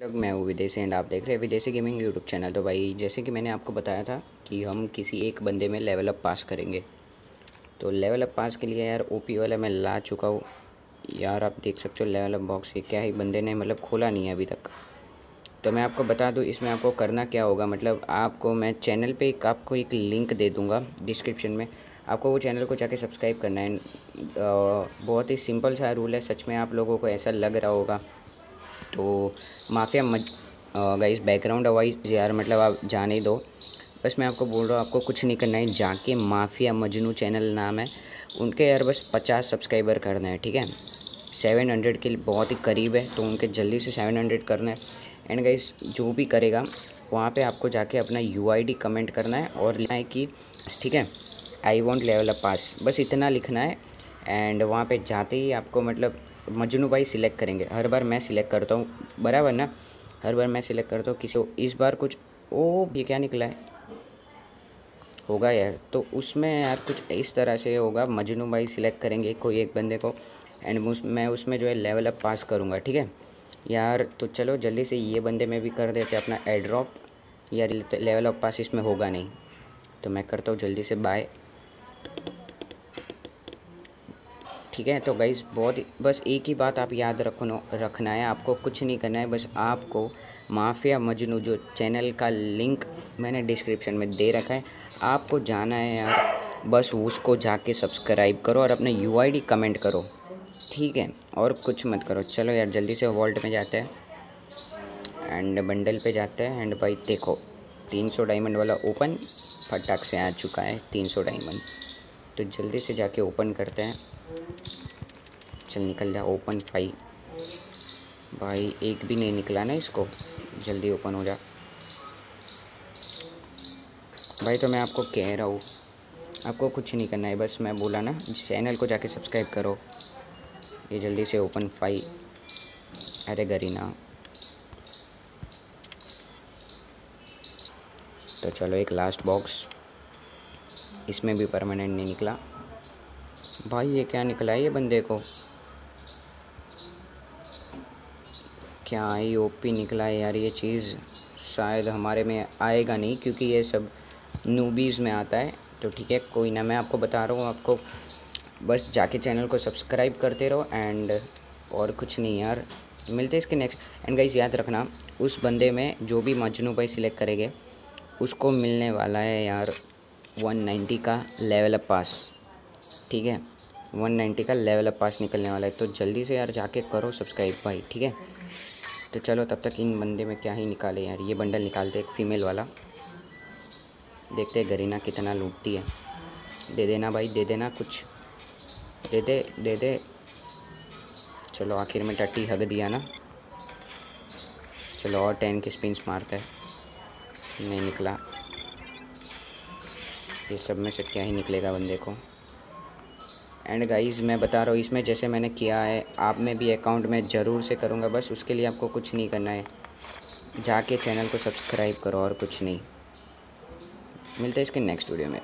लोग, मैं हूँ विदेशी एंड आप देख रहे हैं विदेशी गेमिंग यूट्यूब चैनल तो भाई, जैसे कि मैंने आपको बताया था कि हम किसी एक बंदे में लेवल अप पास करेंगे। तो लेवल अप पास के लिए यार ओपी वाला मैं ला चुका हूँ। यार, आप देख सकते हो लेवल अप बॉक्स ये क्या है बंदे ने मतलब खोला नहीं है अभी तक। तो मैं आपको बता दूँ, इसमें आपको करना क्या होगा? मतलब आपको मैं चैनल पर एक, आपको एक लिंक दे दूँगा डिस्क्रिप्शन में। आपको वो चैनल को जाके सब्सक्राइब करना है। बहुत ही सिंपल सा रूल है। सच में आप लोगों को ऐसा लग रहा होगा। तो माफिया मज गाइस बैकग्राउंड अवाइज यार मतलब आप जाने दो। बस मैं आपको बोल रहा हूँ, आपको कुछ नहीं करना है, जाके माफिया मजनू चैनल नाम है, उनके यार बस पचास सब्सक्राइबर करना है, ठीक है? सेवन हंड्रेड के बहुत ही करीब है तो उनके जल्दी से सेवन हंड्रेड करना है। एंड गाइस जो भी करेगा, वहाँ पे आपको जाके अपना यूआईडी कमेंट करना है और लिखना है कि, ठीक है आई वॉन्ट लेवल अ पास बस इतना लिखना है। एंड वहाँ पे जाते ही आपको मतलब मजनू भाई सिलेक्ट करेंगे। हर बार मैं सिलेक्ट करता हूँ। बराबर ना? हर बार मैं सिलेक्ट करता हूँ। किसी इस बार कुछ ओ ये क्या निकला है? होगा यार। तो उसमें यार कुछ इस तरह से होगा। मजनू भाई सिलेक्ट करेंगे कोई एक बंदे को। एंड उस मैं उसमें जो है लेवल अप पास करूँगा, ठीक है? यार तो चलो जल्दी से ये बंदे में भी कर देते अपना एड्रॉप यार लेवल अप पास इसमें होगा नहीं। तो मैं करता हूँ जल्दी से बाय ठीक है? तो गाइज़ बहुत बस एक ही बात आप याद रखो रखना है। आपको कुछ नहीं करना है। बस आपको माफिया मजनू जो चैनल का लिंक मैंने डिस्क्रिप्शन में दे रखा है, आपको जाना है यार। बस उसको जाके सब्सक्राइब करो और अपने यूआईडी कमेंट करो। ठीक है? और कुछ मत करो। चलो यार, जल्दी से वॉल्ट में जाते हैं। एंड बंडल पे जाते हैं। एंड भाई देखो 300 डायमंड वाला ओपन फटाक से आ चुका है। 300 डायमंड तो जल्दी से जाके ओपन करते हैं। चल निकल जा, ओपन फाइव। भाई, एक भी नहीं निकला ना इसको। जल्दी ओपन हो जा। भाई तो मैं आपको कह रहा हूँ, आपको कुछ नहीं करना है। बस मैं बोला ना, चैनल को जाके सब्सक्राइब करो। ये जल्दी से ओपन फाइव। अरे गरीना। तो चलो, एक लास्ट बॉक्स इसमें भी परमानेंट नहीं निकला। भाई ये क्या निकला है ये बंदे को? क्या ही ओपी निकला है यार ये चीज़। शायद हमारे में आएगा नहीं क्योंकि ये सब नूबीज़ में आता है। तो ठीक है, कोई ना, मैं आपको बता रहा हूँ आपको। बस जाके चैनल को सब्सक्राइब करते रहो एंड और कुछ नहीं यार। मिलते इसके नेक्स्ट एंड गाइज़ याद रखना, उस बंदे में जो भी मजनू भाई सिलेक्ट करेंगे, उसको मिलने वाला है यार। 190 का लेवल अप पास ठीक है? 190 का लेवल अप पास निकलने वाला है। तो जल्दी से यार जाके करो सब्सक्राइब भाई, ठीक है? तो चलो, तब तक इन बंदे में क्या ही निकाले यार। ये बंडल निकालते एक फ़ीमेल वाला। देखते गरीना कितना लूटती है। दे देना भाई, दे देना कुछ। दे दे दे दे। चलो, आखिर में टट्टी हग दिया ना। चलो, और टेन के स्पिन मारते हैं। नहीं निकला। ये सब में से क्या ही निकलेगा बंदे को। एंड गाइस मैं बता रहा हूँ, इसमें जैसे मैंने किया है, आप में भी अकाउंट में ज़रूर से करूँगा, बस उसके लिए आपको कुछ नहीं करना है। जाके चैनल को सब्सक्राइब करो और कुछ नहीं। मिलते हैं इसके नेक्स्ट वीडियो में।